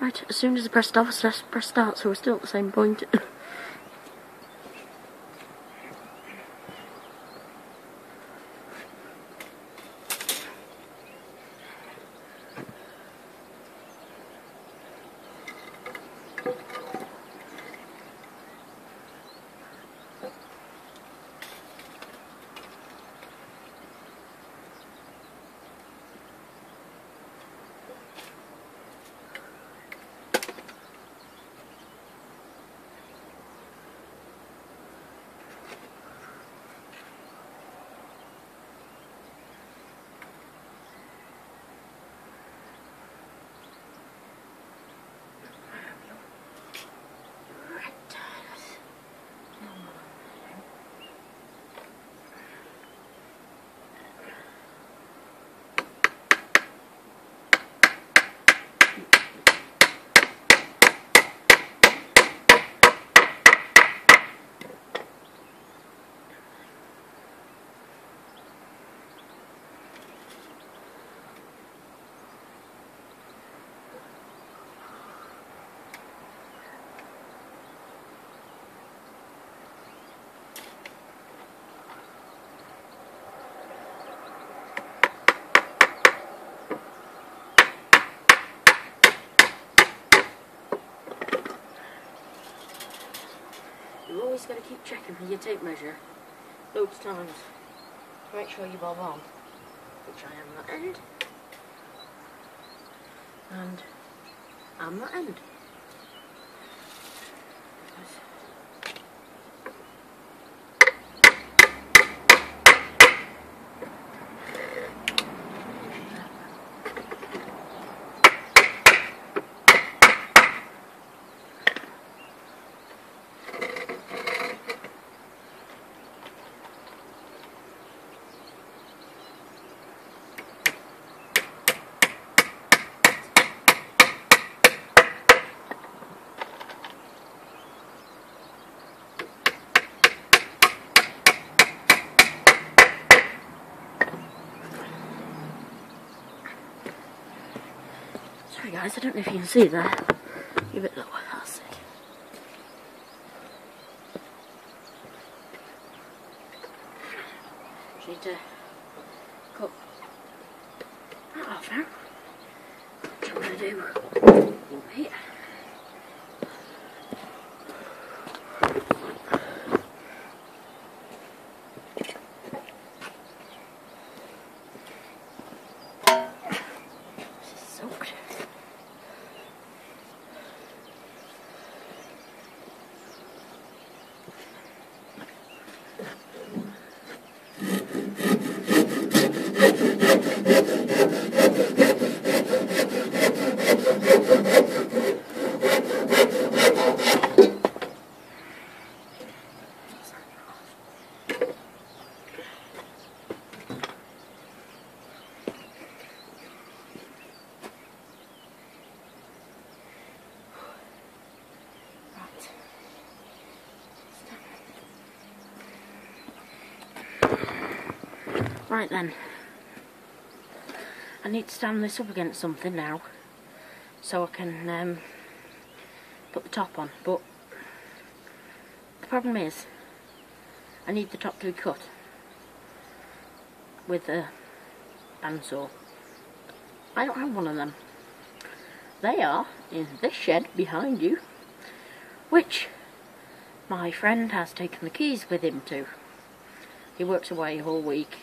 Right, as soon as I press let's press start, so we're still at the same point. always got to keep checking your tape measure. Loads of times. Make sure you're bob on, which I am that end, and I'm that end. Sorry guys, I don't know if you can see that. Give it a that's it. Need to cut that off now. Which I'm Right then. I need to stand this up against something now so I can um, put the top on. But the problem is I need the top to be cut with a bandsaw. I don't have one of them. They are in this shed behind you which my friend has taken the keys with him to. He works away all week,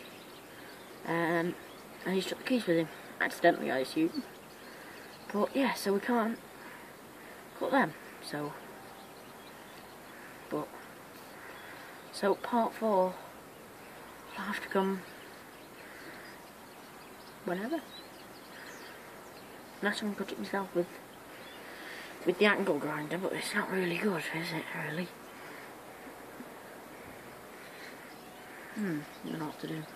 and he's took the keys with him, accidentally I assume. But yeah, so we can't cut them, so, but, so part four, will have to come whenever. Unless I can cut it myself with with the angle grinder, but it's not really good, is it, really? Hmm, I don't know what to do. If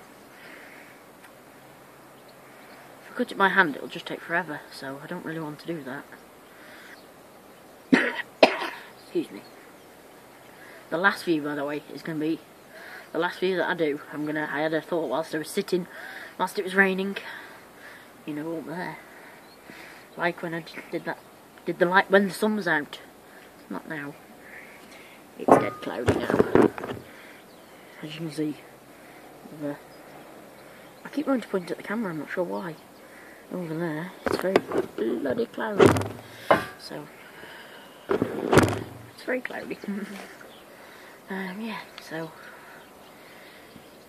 I cut it by hand, it'll just take forever, so I don't really want to do that. Excuse me. The last view, by the way, is going to be the last view that I do. I'm gonna. I had a thought whilst I was sitting, whilst it was raining. You know, up there, like when I did that did the light when the sun was out. Not now. It's dead cloudy now. As you can see. I keep wanting to point at the camera, I'm not sure why. Over there, it's very bloody cloudy. So, it's very cloudy. um, yeah, so,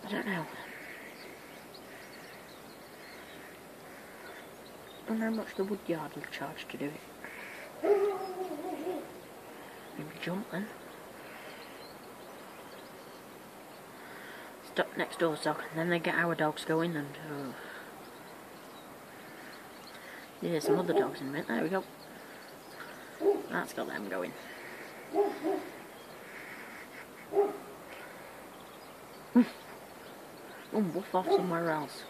I don't know. I don't know how much the wood yard will charge to do it. Maybe jump then. Stop next door so and then they get our dogs going and uh, yeah, some other dogs in minute. There we go. That's got them going. Hmm. oh, woof off somewhere else.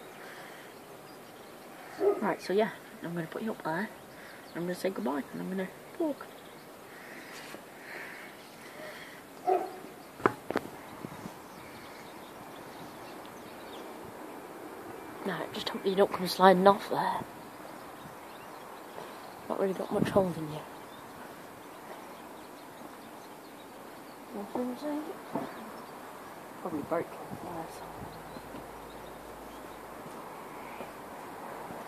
Right, so yeah, I'm going to put you up there. I'm going to say goodbye and I'm going to walk. No, just hope you don't come sliding off there. Not really got much hold in you. Probably broke.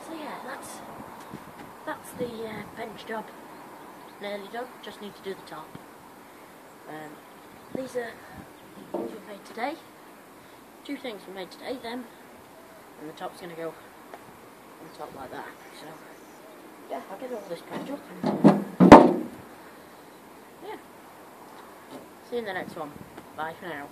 So yeah, that's that's the uh, bench job. Nearly done. Just need to do the top. Um, these are things we made today. Two things we made today. then, and the top's going to go on the top like that. So yeah, I'll get all this up yeah. See you in the next one. Bye for now.